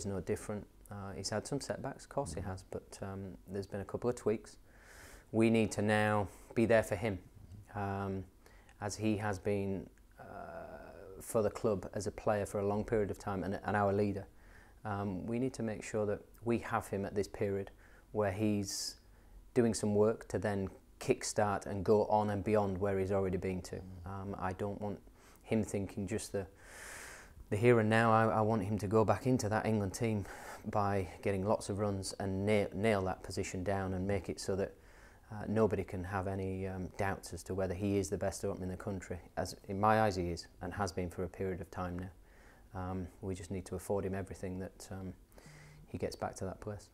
is no different. Uh, he's had some setbacks, of course he has, but um, there's been a couple of tweaks. We need to now be there for him, um, as he has been uh, for the club as a player for a long period of time and, and our leader. Um, we need to make sure that we have him at this period where he's doing some work to then kickstart and go on and beyond where he's already been to. Um, I don't want him thinking just the the here and now. I, I want him to go back into that England team by getting lots of runs and nail, nail that position down and make it so that uh, nobody can have any um, doubts as to whether he is the best opener in the country. As in my eyes, he is and has been for a period of time now. Um, we just need to afford him everything that um, he gets back to that place.